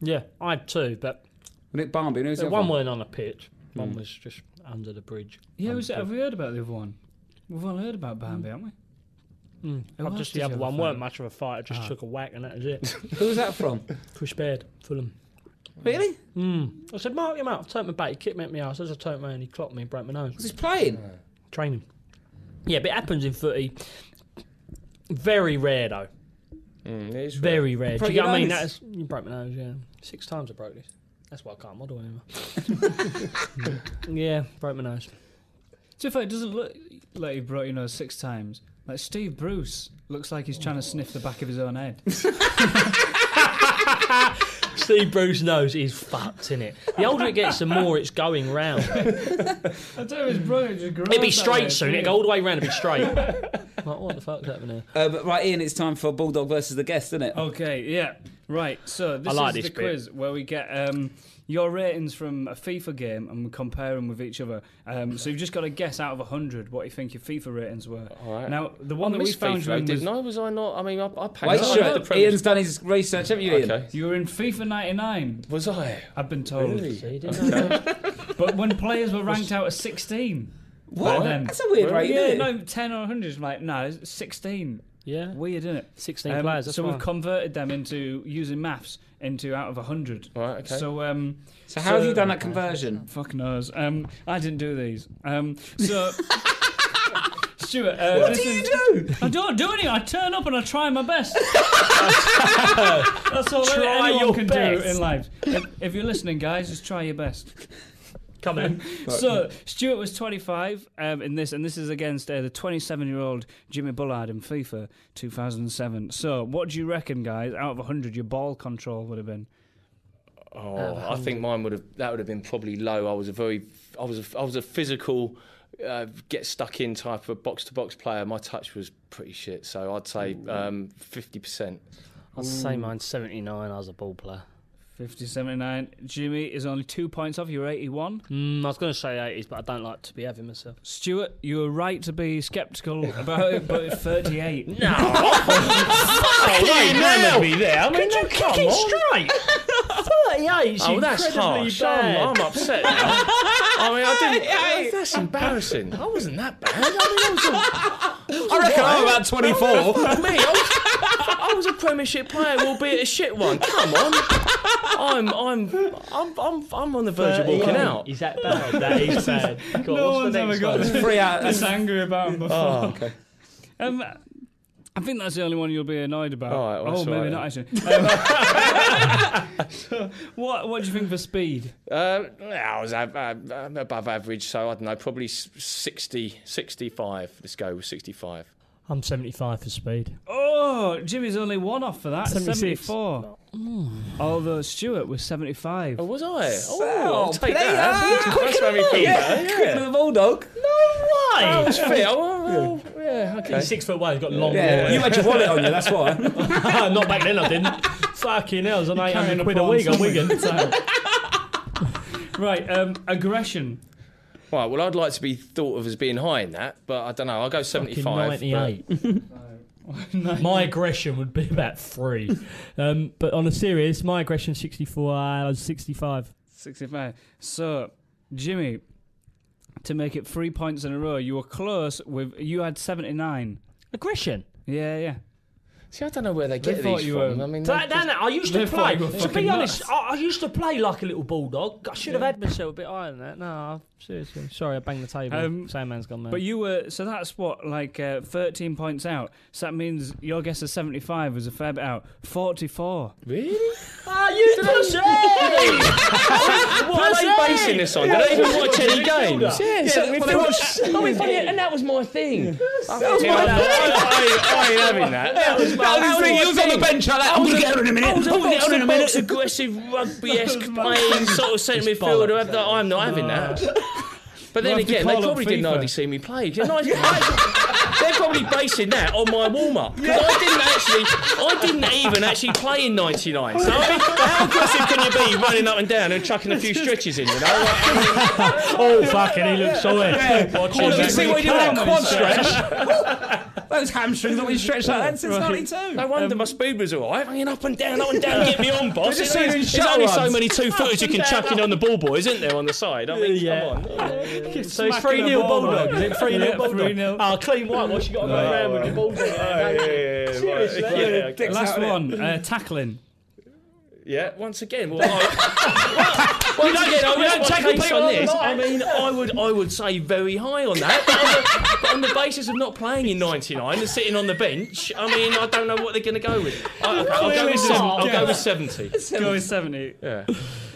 Yeah, I had two, but Nick Barmby, who's the the other one one? weren't on a pitch. One was just under the bridge. Yeah, was it, have we heard about the other one? We've all heard about Bambi, haven't we? Mm. Who else Just did the you other have one a weren't fight? much of a fight. I just Ah. took a whack and that was it. [laughs] Who was that from? Chris Baird, Fulham. Really? Mm. I said, mark him out. I turned my back. He kicked me at my ass. As I turned my and he clocked me and broke my nose. Was he playing? Training. Yeah, but it happens in footy. Very rare though. Mm, it is Very rare. Do you get what I mean? That's you broke my nose. Yeah, six times I broke this. That's why I can't model anymore. [laughs] [laughs] yeah, broke my nose. To be fair, it doesn't look like he broke your nose six times. Like Steve Bruce looks like he's trying to sniff the back of his own head. [laughs] Steve Bruce knows he's fucked in it. The older it gets, the more it's going round. [laughs] I tell you, his brother just grows It'd be straight way. soon. It'd go all the way round. It'd be straight. [laughs] like, what the fuck's happening here? Uh, but right, Ian, it's time for Bulldog versus the guest, isn't it? Okay, yeah, right. So this I like is this the bit. quiz where we get um, your ratings from a FIFA game and we compare them with each other. Um, so you've just got to guess out of hundred what you think your FIFA ratings were. All right. Now the I one that we missed found FIFA, you in was didn't I? Was I not? I mean, I, I paid Wait, I sure. had the privilege- Ian's done his research, haven't you, Ian? Okay. you were in FIFA 99. Was I? I've been told, Really? See, didn't [laughs] but when players were ranked out as 16. What? Then. That's a weird Really? rating, Yeah, no, 10 or 100 is like, no, 16. Yeah. Weird, isn't it? 16 Um, players. That's so we've converted them into using maths into out of 100. Right. Okay. So um, So how have you done that conversion? Fuck knows. Um, I didn't do these. Um, so [laughs] Stewart, uh, What do you is- do? I don't do anything. I turn up and I try my best. [laughs] That's all Try anyone your can best. do in life. If, if you're listening, guys, just try your best. Come in. [laughs] So Stewart was 25 um, in this, and this is against uh, the 27-year-old Jimmy Bullard in FIFA 2007. So, what do you reckon, guys? Out of 100, your ball control would have been. Oh, I think mine would have that would have been probably low. I was a very I was a, I was a physical uh, get stuck in type of box to box player. My touch was pretty shit, so I'd say um, fifty percent. I'd say mine's 79 as a ball player. 50 79. Jimmy is only two points off. You're 81. Mm, I was going to say 80s, but I don't like to be heavy myself. Stewart, you were right to be sceptical about it, but 38. [laughs] No! Oh, they hammered me there. I mean, Could you kick it straight? [laughs] 38 is Oh, that's harsh. bad. I'm, I'm upset now. I mean, I didn't. That's embarrassing. I wasn't that bad. I mean, I I reckon I'm about 24. [laughs] was a, me. I was, a Premiership player, albeit a shit one. Come on. I'm, I'm, I'm, I'm, I'm on the verge of walking out. Is that bad? That is bad. Go on, No what's one's the ever next got one? this, Three out this angry about him before. Oh, okay. Um, I think that's the only one you'll be annoyed about. All right, well, oh, that's maybe all not actually. Um, [laughs] so, what What do you think for speed? Uh, I was ab- ab- ab- above average, so I don't know, probably s- 60, 65. Let's go with 65. I'm 75 for speed. Oh, Jimmy's only one off for that. 76. 74. Although Stuart was 75. Oh, was I? Oh, Oh, I'll take player. that. That's very cool. Yeah, Yeah, quick with the bulldog. I was fit. Well, yeah, okay. He's six foot one, he's got long Yeah, you had your wallet on you, that's why. [laughs] Not back then, I didn't. Fucking hell, I was on 800 Carrying quid a prawn week on somewhere. Wigan. [laughs] right, um, aggression. Right, well, I'd like to be thought of as being high in that, but I don't know. I'll go 75. but- 98. [laughs] [laughs] my aggression would be about three. Um, but on a serious, my aggression 64, I was 65. 65. So, Jimmy, to make it three points in a row, you were close with. You had 79. Aggression? Yeah, yeah. See, I don't know where they get thought these you from. were- I mean, That, they- that, I used to play. thought you were To be honest, nuts. I, I used to play like a little bulldog. I should have had myself a bit higher than that. No, seriously. Sorry, I banged the table. Um, Same man's gone mad. But you were. So that's what, like, uh, 13 points out. So that means your guess of 75 was a fair bit out. 44. really? Ah, you pussy! [laughs] What are they basing this on? Do they even watch any games? Yes, Yeah, well, they watch- I mean, funny, and that was my thing. I, I, I ain't having that. [laughs] That was my, That was the thing, he was on the bench. I'm going to get on in a minute. I was a I'm going to get on in a minute. aggressive rugby-esque [laughs] playing sort of centre midfielder. I've- eh? I'm not having that. But then again, they probably didn't hardly see me play. I- [laughs] They're probably basing that on my warm-up. 'Cause I didn't actually, I didn't even actually play in '99. So I mean, how aggressive can you be running up and down and chucking a few stretches in? You know, Like, [laughs] oh, fucking, he looks solid. Watching Did you see what he did with that quad stretch? Those hamstrings that been stretched like that since 92. no wonder my speed was all right. Hanging up and down, up and down, get me on, boss. just You know, There's only so many two footers you can chuck in on the ball, boys, isn't there, on the side? I mean, Yeah. come on. So it's Smacking 3 the 0 ball, Bulldog. Is it 3 0 Yeah, Bulldog? Oh, clean whitewash. you got to go around with your balls in there. Seriously? Yeah. Last one, uh, tackling. Yeah, once again, well, [laughs] I, once again, I we don't don't tackle case on on this. I mean, I would, I would say very high on that, but on, the, but on the basis of not playing in '99 and sitting on the bench, I mean, I don't know what they're going to go with. I, okay, I'll go with, seven, I'll go with 70. Go with 70. Yeah.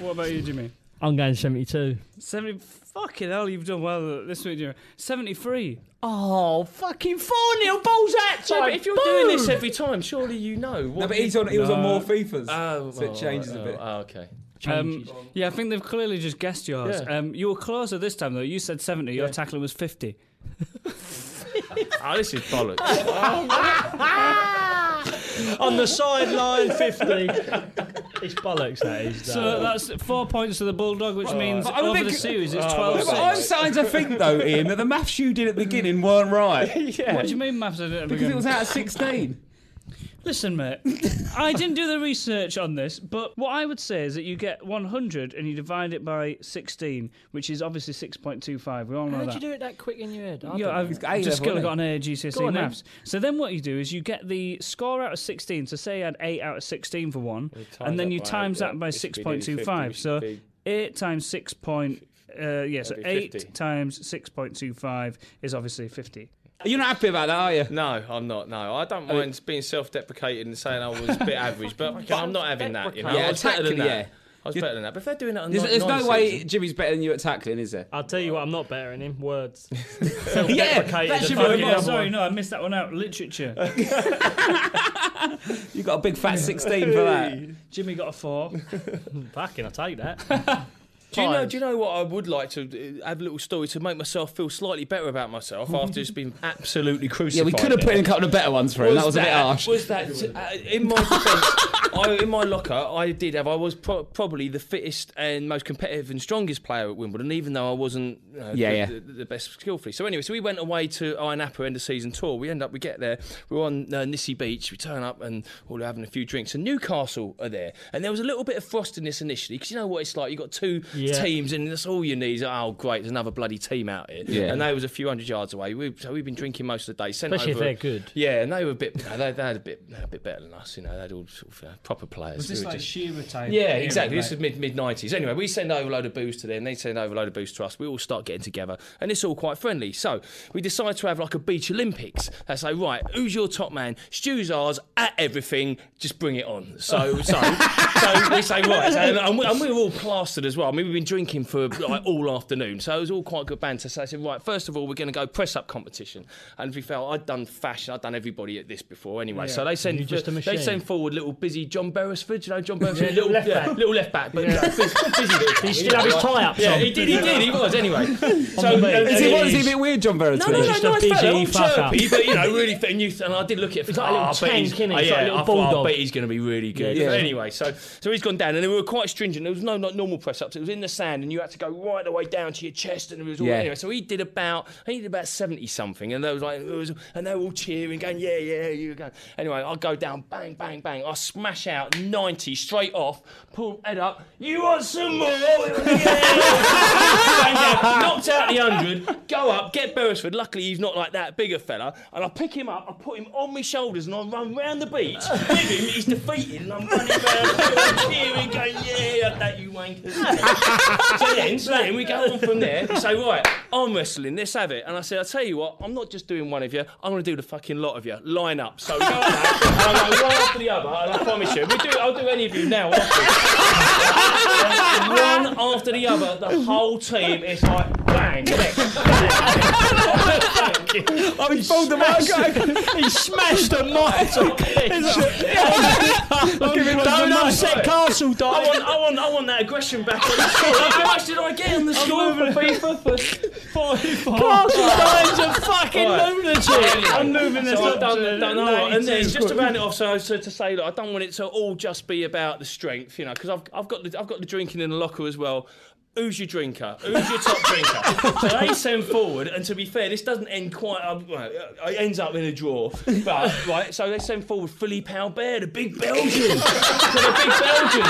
What about you, Jimmy? I'm going 72. 70. Fucking hell, you've done well this week, Jimmy. 73. Oh, fucking 4 0 balls that So, but if you're doing this every time, surely you know. What No, but he's on, he was on more FIFAs. Oh, so it well, changes oh, a bit. Oh, okay. Um, yeah, I think they've clearly just guessed yours. Yeah. Um, you were closer this time, though. You said 70. Your tackling was 50. [laughs] [laughs] Oh, this is bollocks. [laughs] On the sideline, 50. it's bollocks, that is. So that's four points to the Bulldog, which oh. means But I'm a over bit the series it's Yeah, 12 but I'm 6. starting to think, though, Ian, that the maths you did at the beginning weren't right. What do you mean, maths? at the Because it was out of 16. Listen, mate, [laughs] I didn't do the research on this, but what I would say is that you get 100 and you divide it by 16, which is obviously 6.25. We all know How did that. you do it that quick in your head? I Yeah, I've He's A just level, got, got an A at GCSE Go on then. Maths. So then what you do is you get the score out of 16. So say you had 8 out of 16 for one, and then you times that by 6.25. So 8 times 6 point... Uh, yeah, so That'd be 8 50. times 6.25 is obviously 50. You're not happy about that, are you? No, I'm not. No, I don't mind being self-deprecating and saying I was a bit average, but okay, [laughs] I'm not having that. You know, Yeah, I was better than that. yeah. I was better than that. But if they're doing that, on There's, there's no way Jimmy's better than you at tackling, is there? I'll tell you what, I'm not better than him. Words. [laughs] Yeah, Self-deprecated that should be fucking Oh, sorry, no, I missed that one out. Literature. [laughs] You got a big fat 16 for that. Jimmy got a four. Fucking, I'll take that. Do you know? Do you know what I would like to uh, have a little story to make myself feel slightly better about myself [laughs] after it's been absolutely Yeah, crucified? we could have put in a couple of better ones for him. That was a bit harsh. Was that uh, in my defence? [laughs] I, in my locker, I did have. I was pro- probably the fittest and most competitive and strongest player at Wimbledon, even though I wasn't uh, Yeah, the, yeah. The, the best skillfully. So anyway, so we went away to Ayia Napa end of season tour. We end up, we get there, we're on uh, Nissi Beach. We turn up and we're having a few drinks. And Newcastle are there, and there was a little bit of frostiness initially because you know what it's like. You have got two Yeah. teams, and that's all you need. Oh, great! There's another bloody team out here, Yeah. and they was a few hundred yards away. We, so we've been drinking most of the day. Sent Especially if over- they're good. yeah, and they were a bit. No, they, they had a bit, a bit better than us. You know, they had all sort of uh, proper players. Was this We like just- Shearer type? yeah, era, exactly. This is mid mid nineties. Anyway, we send over a load of booze to them. They send over a load of booze to us. We all start getting together, and it's all quite friendly. So we decide to have like a beach Olympics. They say, right, who's your top man? Stu's ours at everything. Just bring it on. So so so we say right, and, we, and we were all plastered as well. I mean, we've been drinking for like all afternoon, so it was all quite good banter. So I said, right, first of all, we're going to go press up competition, and we felt I'd done fashion, I'd done everybody at this before anyway. So they send You're just a they machine. send forward little busy John Beresford. You know John Beresford, little left yeah, back. little left back, but yeah. [laughs] busy, busy little He still you know, have his tie-ups Yeah, on. he did, he did, he was anyway. so the beach. and- Is he, and what, is he a bit weird, John Beresford? no, no, no, Just no, a nice fella, PG all chirpy, but you know, really fit and youth. And I did look at it. He's like a little ah, I tank, he's- innit? yeah, like a little I thought, ah, I bet he's going to be really good. Anyway, so so he's gone down, and we were quite stringent. There was no not normal press ups. It was in the sand, and you had to go right the way down to your chest, and it was all Yeah. anyway. So he did about, he did about seventy something, and there was like, was, and they were all cheering, going, yeah, yeah, you go. Anyway, I go down, bang, bang, bang. I smash out ninety straight off, pull head up. You want some more? [laughs] Down, knocked out the hundred, go up, get Beresford. Luckily, he's not like that bigger fella, and I pick him up, I put him on my shoulders, and I run round the beach with him. He's defeated, and I'm running round, [laughs] cheering, going, yeah, that you wankers. [laughs] so then, so then we go on from there. Say, right, I'm wrestling. Let's have it. And I said, I tell you what, I'm not just doing one of you. I'm going to do the fucking lot of you. Line up. So we go like that, and I go one after the other, and I promise you, we do. I'll do any of you now. one after the other, the whole team is like bang, neck, Oh, he pulled the mic. he smashed the [laughs] mic. Don't upset Castle, I want, I want, I want that aggression back on the score. How much did I get on the score for FIFA? [laughs] For Castledine's a fucking lunatic. I'm moving this so I've up done, done, no, and then just to round it off, so, so to say that I don't want it to all just be about the strength, you know, because I've, I've got the, I've got the drinking in the locker as well. Who's your drinker? Who's your top drinker? so they send forward, and to be fair, this doesn't end quite. Uh, well, it ends up in a draw, but right. So they send forward Philippe Albert, the big Belgian, so the big Belgian.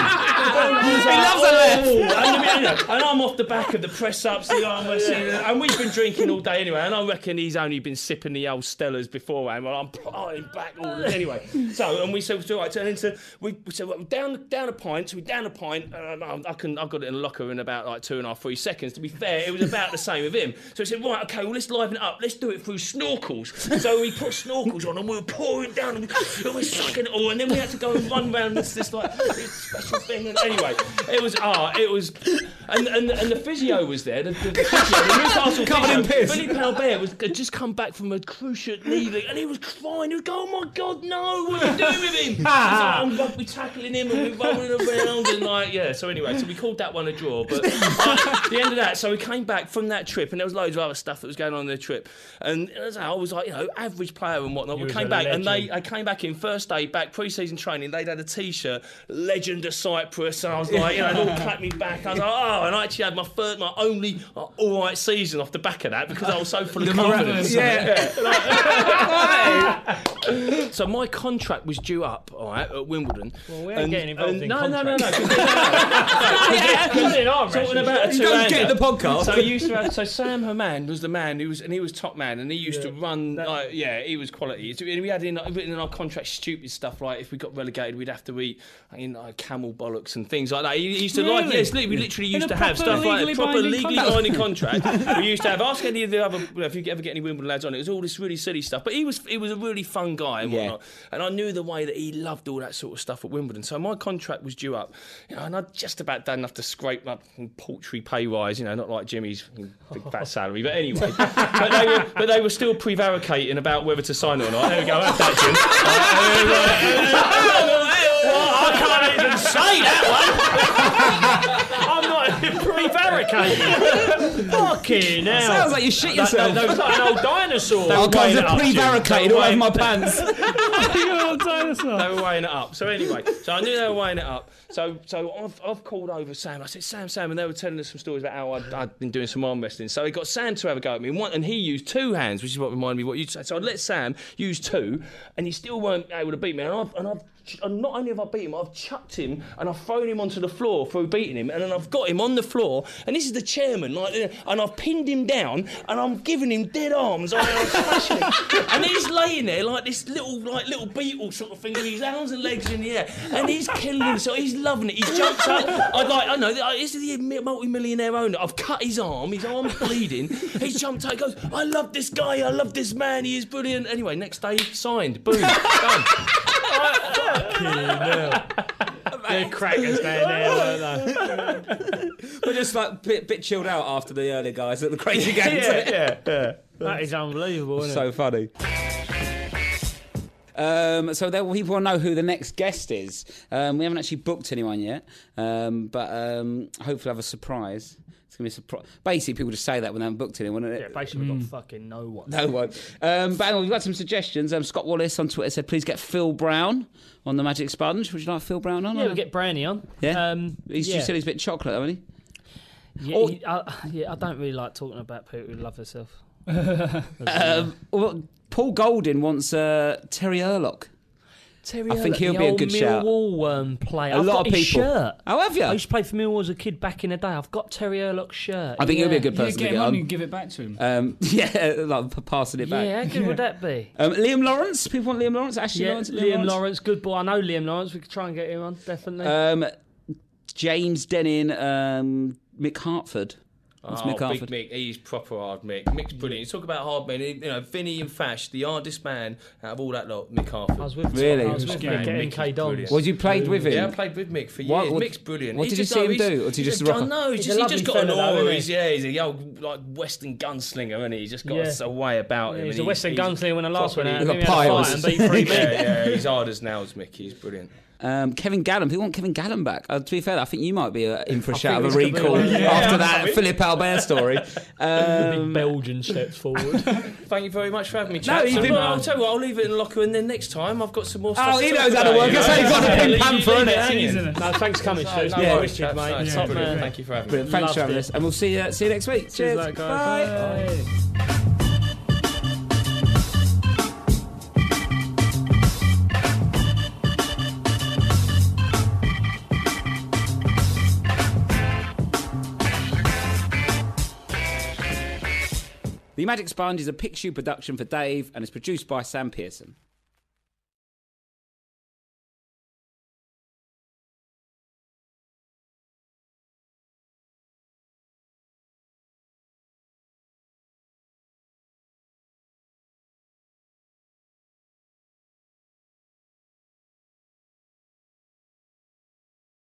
he loves a left. And, you know, and I'm off the back of the press ups, the arm wrestling, and we've been drinking all day anyway. And I reckon he's only been sipping the old Stellas beforehand. Well, I'm parting back all anyway. So and we said, so right, turn into we, we said well, down down a pint. So we down a pint. And I, I can I've got it in a locker in about like two and a half, three seconds. To be fair, it was about the same with him. So I said, right, okay, well let's liven it up. Let's do it through snorkels. So we put snorkels on and we were pouring down and we, were sucking it all. And then we had to go and run around this this like this special thing. And anyway, it was ah, it was, and and, and the physio was there. The, the, the physio, the Newcastle [laughs] Covered in physio, piss. Philippe Albert was had just come back from a cruciate knee, and he was crying. He was going, "Oh my God, no! What are you doing with him?" [laughs] Was like, I'm rugby tackling him and we're rolling around and like yeah. So anyway, so we called that one a draw. But uh, the end of that, so we came back from that trip, and there was loads of other stuff that was going on on the trip. And as I was like, you know, average player and whatnot. We came a back, and they. I came back in first day back pre-season training. They'd had a T-shirt, Legend of Cyprus, and I was like, you know, it all clapped me back. I was like, oh, and I actually had my third, my only uh, all right season off the back of that because I was so full of confidence. Yeah. [laughs] so my contract was due up, all right, at Wimbledon. Well, we ain't getting involved in no, no, no, no, contracts. [laughs] [laughs] Talking Talking about a You don't get the podcast. So he used to have, so Sam Hammam was the man who was, and he was top man, and he used to run. that- like, yeah, he was quality. So we had in, written in our contract stupid stuff like if we got relegated, we'd have to eat in like, camel bollocks and things like that. He, he used to like Really? yes, li- we literally used to have stuff like a proper legally binding contract. [laughs] we used to have ask any of the other well, if you ever get any Wimbledon lads on. It was all this really silly stuff, but he was he was a really fun guy and Yeah. whatnot. And I knew the way that he loved all that sort of stuff at Wimbledon. So my contract was due up, you know, and I'd just about done enough to scrape up paltry pay rise, you know, not like Jimmy's big fat salary. But anyway, [laughs] but, they were, but they were still prevaricating about whether to sign it or not. There we go, that's that, Jim. [laughs] I can't even say that one. [laughs] I'm not even prevaricated. Fucking hell. Sounds like you shit That, yourself. that, that was like an old dinosaur. I'll come weighing to it up, Jim. pre-barricade They all were over my weighing- [laughs] [laughs] pants. they were weighing it up. So anyway, so I knew they were weighing it up. So so I've, I've called over Sam. I said Sam, Sam, and they were telling us some stories about how I'd, I'd been doing some arm wrestling. So he got Sam to have a go at me, and, one, and he used two hands, which is what reminded me of what you said. So I'd let Sam use two, and he still weren't able to beat me. And I've, and I've and not only have I beat him, I've chucked him and I've thrown him onto the floor through beating him, and then I've got him on the floor, and this is the chairman, like, uh, and I've pinned him down, and I'm giving him dead arms, and I'm him, [laughs] and he's laying there like this little, like little beetle sort of thing, with his arms and legs in the air, and he's killing himself. He's loving it. He's jumped up. I'd like, I know, this is the multi-millionaire owner. I've cut his arm. His arm's bleeding. He's jumped up. He goes, I love this guy. I love this man. He is brilliant. Anyway, next day, signed. Boom. Done. They're crackers weren't they? [laughs] We're just like a bit, bit chilled out after the earlier guys at the [laughs] crazy games. yeah, yeah. [laughs] yeah. That is unbelievable, isn't so it? funny. Um, so there, people will know who the next guest is. Um, we haven't actually booked anyone yet, um, but um, hopefully have a surprise. It's gonna be a surprise. Basically, people just say that when they haven't booked anyone. Yeah, basically, we've got fucking no one. No one. Um, but anyway, we've got some suggestions. Um, Scott Wallace on Twitter said, please get Phil Brown on the Magic Sponge. Would you like Phil Brown on? Yeah, we'll get Brownie on. Yeah? Um, He's, yeah. You said he's a bit chocolate, haven't he? Yeah, Or- he- I, yeah, I don't really like talking about people who love themselves. [laughs] Um, well, Paul Golding wants uh, Terry Hurlock. Terry I think he'll the be a old good shout. Millwall um, player. A I've lot got of his people. shirt. Oh, have you? I used to play for Millwall as a kid back in the day. I've got Terry Hurlock's shirt. I think he'll be a good Yeah, person get to him get on on. and give it back to him. Um, [laughs] yeah, like passing it back. Yeah, how good would that be? [laughs] Um, Liam Lawrence. People want Liam Lawrence. Ashley Yeah, Lawrence. Liam Lawrence, good boy. I know Liam Lawrence. We could try and get him on, definitely. Um, James Denning. Um, Mick Harford. What's Oh, Mick Big Mick, he's proper hard Mick. Mick's brilliant. You talk about hard men, you know, Vinny and Fash, the hardest man out of all that lot, Mick Harford. I was with Really? I was with Man, Mick at Mick is Dons. brilliant. Was you played with him? Yeah, I played with Mick for years. What- what- Mick's brilliant. what He did you just- see him he's- do, or did you he's just a rock gun- him? No, he's He's just, he just got an fella, aura. He's, yeah, he's a old, like Western gunslinger, and he? He's just got Yeah. a way about Yeah, him. he's and a Western he's gunslinger when the last one properly- out. He's He got had piles. and beat three [laughs] men. Yeah, yeah, he's hard as nails, Mick. He's brilliant. Um, Kevin Gallen. People want Kevin Gallen back. Uh, to be fair, I think you might be uh, in for a shout of a this could be recall yeah. after that Philip Albert story. [laughs] Big Um, Belgian steps forward. [laughs] Thank you very much for having me, No, you've So, been- well, I'll tell you what, I'll leave it in the locker, and then next time I've got some more stuff Oh, to he knows how to work. you That's know? how you got the Yeah, pin leave- panther, leave it no, thanks for coming, Stu. It's No been worries, mate. It's Top brilliant. man. Thank you for having me. Thanks for having us, and we'll see you see you next week. Cheers. that. Bye. Bye. The Magic Sponge is a Pixiu production for Dave and is produced by Sam Pearson.